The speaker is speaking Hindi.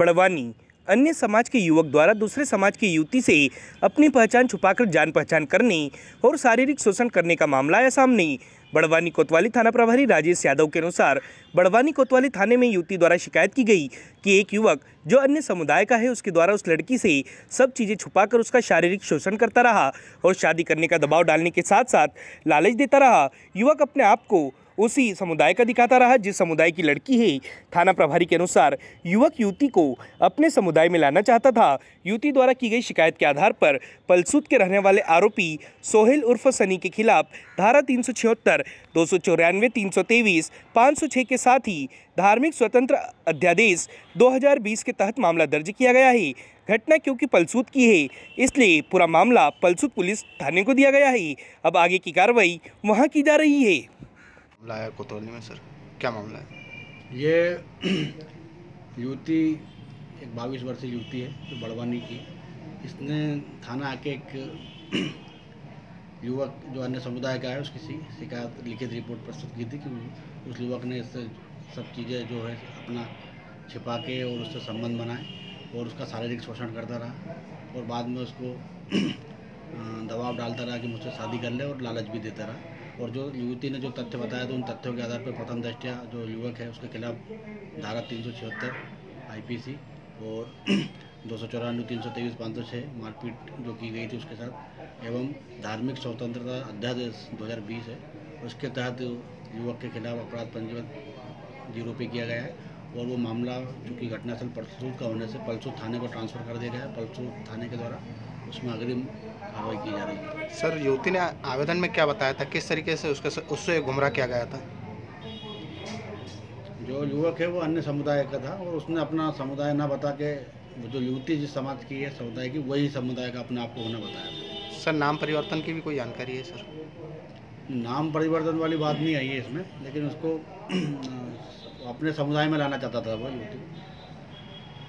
बड़वानी। अन्य समाज के युवक द्वारा दूसरे समाज की युवती से अपनी पहचान छुपाकर जान पहचान करने और शारीरिक शोषण करने का मामला आया सामने। बड़वानी कोतवाली थाना प्रभारी राजेश यादव के अनुसार बड़वानी कोतवाली थाने में युवती द्वारा शिकायत की गई कि एक युवक, जो अन्य समुदाय का है, उसके द्वारा उस लड़की से सब चीज़ें छुपाकर उसका शारीरिक शोषण करता रहा और शादी करने का दबाव डालने के साथ साथ लालच देता रहा। युवक अपने आप को उसी समुदाय का दिखाता रहा, जिस समुदाय की लड़की है थाना प्रभारी के अनुसार युवक युवती को अपने समुदाय में लाना चाहता था। युवती द्वारा की गई शिकायत के आधार पर पलसूद के रहने वाले आरोपी सोहेल उर्फ़ सनी के खिलाफ धारा तीन सौ छिहत्तर, दो सौ चौरानवे, तीन सौ तेईस, पाँच सौ छः के साथ ही धार्मिक स्वतंत्र अध्यादेश 2020 के तहत मामला दर्ज किया गया है। घटना क्योंकि पलसूद की है, इसलिए पूरा मामला पलसूद पुलिस थाने को दिया गया है। अब आगे की कार्रवाई वहाँ की जा रही है। मामला है कोतवाली में, सर? क्या मामला है? ये युवती, एक बाईस वर्षीय युवती है, जो बड़वानी की। इसने थाना आके एक युवक, जो अन्य समुदाय का है, उसकी शिकायत, लिखित रिपोर्ट प्रस्तुत की थी कि उस युवक ने इससे सब चीज़ें जो है, अपना छिपा के और उससे संबंध बनाए और उसका शारीरिक शोषण करता रहा और बाद में उसको दबाव डालता रहा कि मुझसे शादी कर ले और लालच भी देता रहा। और जो युवती ने जो तथ्य बताया तो उन तथ्यों के आधार पर प्रथम दृष्टिया जो युवक है, उसके खिलाफ धारा तीन सौ छिहत्तर आई पी सी और दो सौ चौरानवे, तीन सौ तेईस, पाँच सौ छः मारपीट जो की गई थी उसके साथ, एवं धार्मिक स्वतंत्रता अध्यादेश 2020 है, उसके तहत युवक के खिलाफ अपराध पंजीबद्ध ज़ीरो पे किया गया है और वो मामला चूँकि घटनास्थल पलसूर का होने से पलसूर थाने को ट्रांसफ़र कर दिया गया है। पलसूर थाने के द्वारा उसमें अग्रिम कार्रवाई की जा रही है। सर युवती ने आवेदन में क्या बताया था? किस तरीके से उसके उससे गुमराह किया गया था? जो युवक है वो अन्य समुदाय का था और उसने अपना समुदाय ना बता के जो युवती जिस समाज की है समुदाय की वही समुदाय का अपने आप को होना बताया था। सर नाम परिवर्तन की भी कोई जानकारी है सर? नाम परिवर्तन वाली बात नहीं आई है इसमें लेकिन उसको अपने समुदाय में लाना चाहता था वो युवती।